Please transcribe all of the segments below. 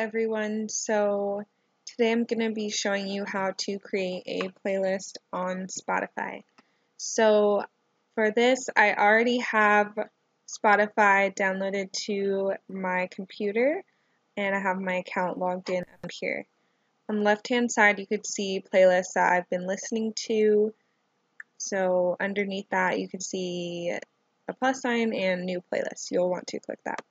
everyone. So today I'm going to be showing you how to create a playlist on Spotify. So for this I already have Spotify downloaded to my computer and I have my account logged in up here. On the left hand side you could see playlists that I've been listening to. So underneath that you can see a plus sign and new playlist. You'll want to click that.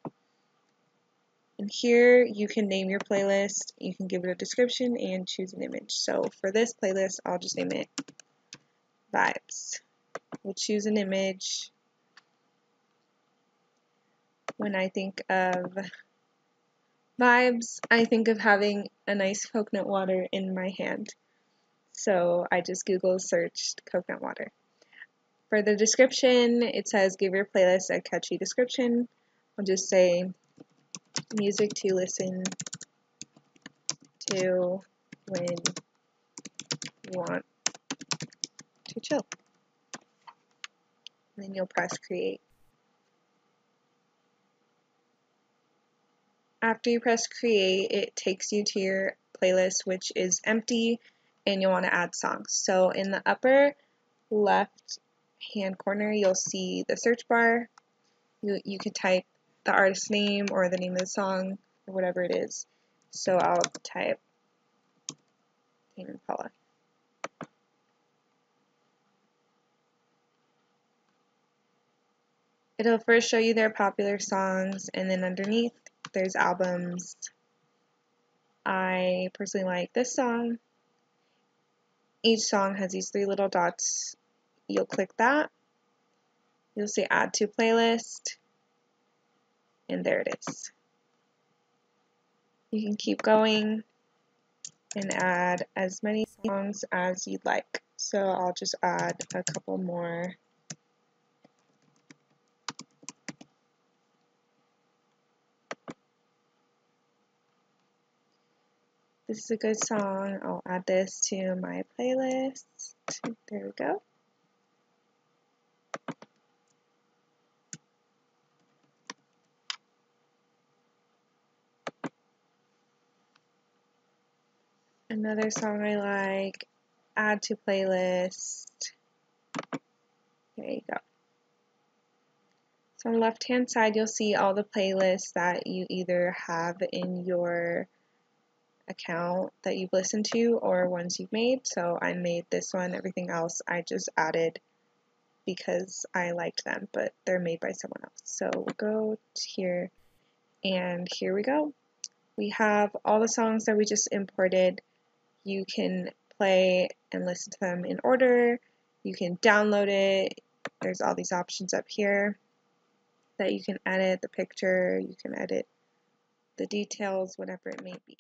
Here you can name your playlist, you can give it a description, and choose an image. So for this playlist, I'll just name it Vibes. We'll choose an image. When I think of vibes, I think of having a nice coconut water in my hand. So I just Google searched coconut water. For the description, it says give your playlist a catchy description. I'll just say music to listen to when you want to chill. And then you'll press create. After you press create, it takes you to your playlist, which is empty, and you'll want to add songs. So in the upper left hand corner, you'll see the search bar. You, you could type the artist name or the name of the song or whatever it is. So I'll type Tame Impala. It'll first show you their popular songs and then underneath there's albums. I personally like this song. Each song has these three little dots. You'll click that. You'll see add to playlist and there it is. You can keep going and add as many songs as you'd like. So I'll just add a couple more. This is a good song. I'll add this to my playlist. There we go. Another song I like, add to playlist. There you go. So on the left hand side you'll see all the playlists that you either have in your account that you've listened to or ones you've made. So I made this one, everything else I just added because I liked them, but they're made by someone else. So we'll go here and here we go. We have all the songs that we just imported you can play and listen to them in order. You can download it. There's all these options up here that you can edit the picture, you can edit the details, whatever it may be.